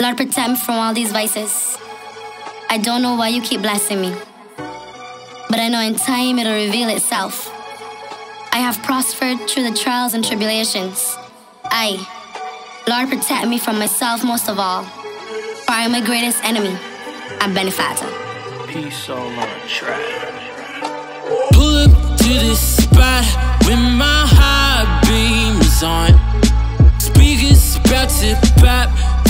Lord, protect me from all these vices. I don't know why you keep blessing me, but I know in time it'll reveal itself. I have prospered through the trials and tribulations. I, Lord, protect me from myself most of all, for I am my greatest enemy and benefactor. Peace all on track. Pull up to the spot with my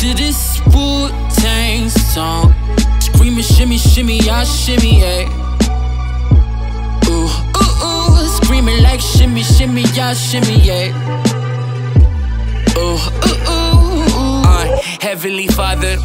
to this Wu Tang song. Screaming, shimmy, shimmy, y'all shimmy, yeah. Ooh, ooh, ooh, screaming like shimmy, shimmy, y'all shimmy, yeah. Ooh, ooh, ooh, ooh. Uh, Heavenly Father,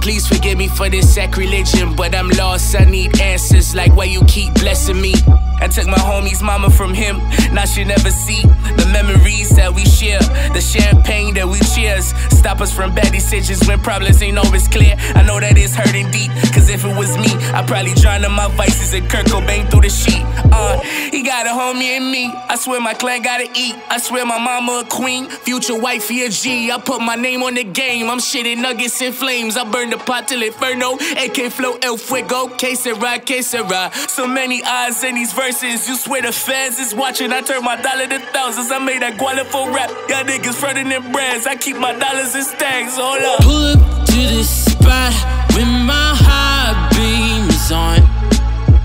please forgive me for this sacrilegion, but I'm lost. I need answers like why you keep blessing me. I took my homie's mama from him, now she never see the memories that we share, the champagne that we cheers. Stop us from bad decisions when problems ain't always clear. I know that it's hurting deep, cause if it was me, I'd probably drown in my vices and Kurt Cobain through the sheet. Uh, he got a homie in me. I swear my clan gotta eat. I swear my mama a queen, future wifey a G. I put my name on the game. I'm shitting nuggets in flames. I burn the pot till inferno. AK flow El Fuego, que sera, que sera. So many eyes in these verses. You swear the fans is watching. I turn my dollar to thousands. I made that for rap. Y'all niggas frontin' in brands. I keep my dollars in stacks. Hold up. Pull up to the spot with my high beams on.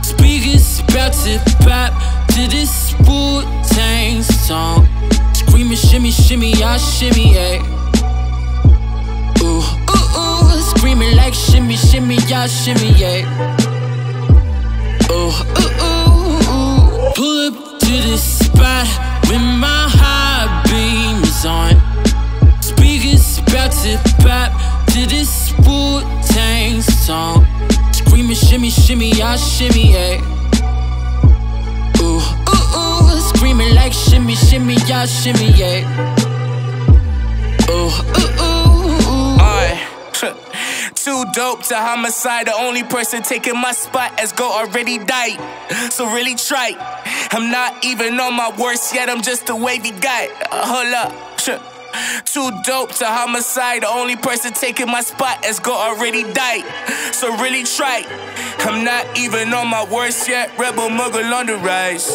Speakers about to pop to this Wu Tang song. Screaming, shimmy, shimmy, y'all shimmy, yeah. Ooh, ooh, ooh, screaming like shimmy, shimmy, y'all shimmy, yeah. Ooh, ooh, ooh. Pull up to the spot with my high beams on. Speakers about to pop to this Wu Tang song. Screaming, shimmy, shimmy, y'all shimmy, yeah. Ooh, ooh, ooh, screaming like shimmy, shimmy, y'all shimmy, yeah. Ooh, ooh. Too dope to homicide. The only person taking my spot as go already died. So really trite. I'm not even on my worst yet. I'm just a wavy guy. Uh, hold up. Too dope to homicide. The only person taking my spot as go already died. So really trite. I'm not even on my worst yet. Rebel muggle on the rise.